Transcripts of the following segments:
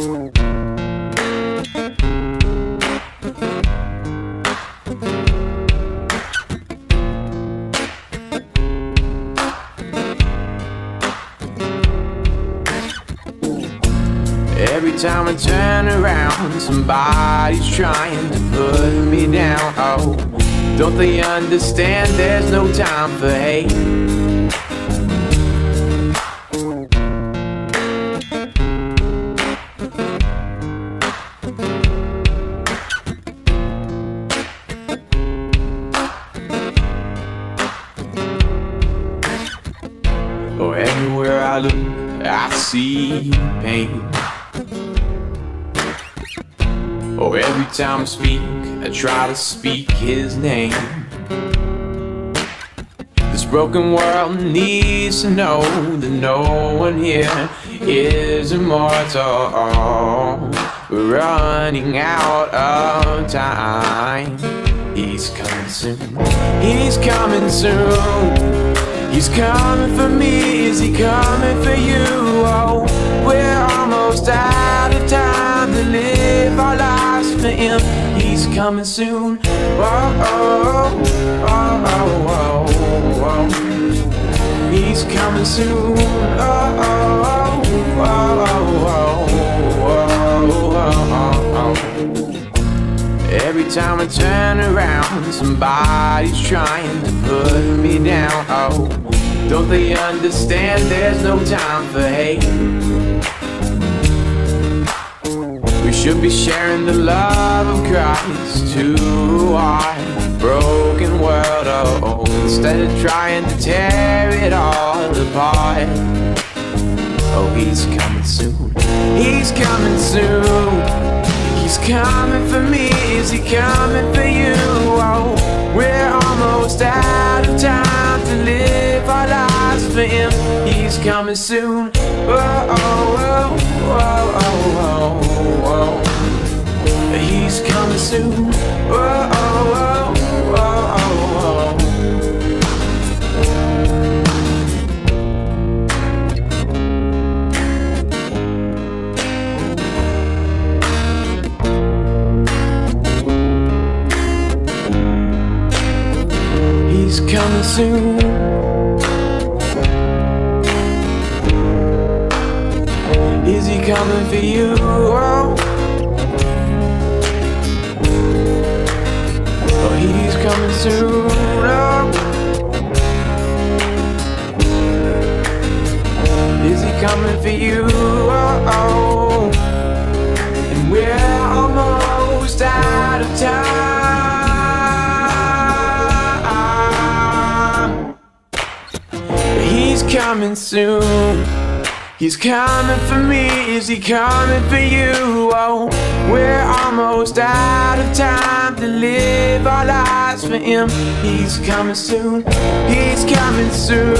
Every time I turn around, somebody's trying to put me down. Oh, don't they understand there's no time for hate? I see pain. Oh, every time I speak, I try to speak his name. This broken world needs to know that no one here is immortal. We're running out of time. He's coming soon. He's coming soon. He's coming for me, is he coming for you? Oh, we're almost out of time to live our lives for him. He's coming soon. Oh, oh, oh, oh, oh, oh. He's coming soon. Oh, oh, Every time I turn around, somebody's trying to put me down. Oh, don't they understand there's no time for hate? We should be sharing the love of Christ to our broken world. Oh, instead of trying to tear it all apart. Oh, he's coming soon. He's coming soon. He's coming for me, coming for you? Oh, we're almost out of time to live our lives for him. He's coming soon. Oh, oh, oh, oh, oh, oh. He's coming soon. Oh, oh, oh, oh, oh, Oh, he's coming soon. Is he coming for you? Oh, oh he's coming soon. Oh. Is he coming for you? Oh, oh. And we're almost out of time. Coming soon. He's coming for me. Is he coming for you? Oh, we're almost out of time to live our lives for him. He's coming soon. He's coming soon.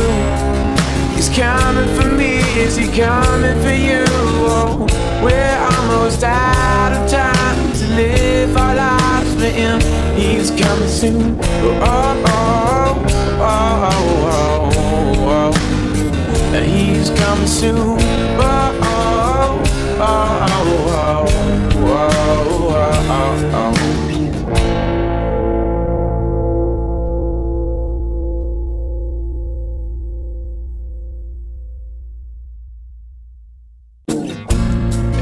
He's coming for me. Is he coming for you? Oh, we're almost out of time to live our lives for him. He's coming soon. Oh, oh, oh. He's coming soon. Oh, oh, oh, oh, oh, oh, oh, oh.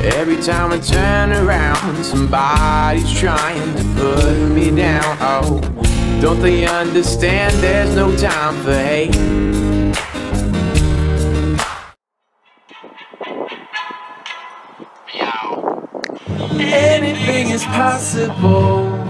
Every time I turn around, somebody's trying to put me down. Oh, don't they understand there's no time for hate? Anything is possible.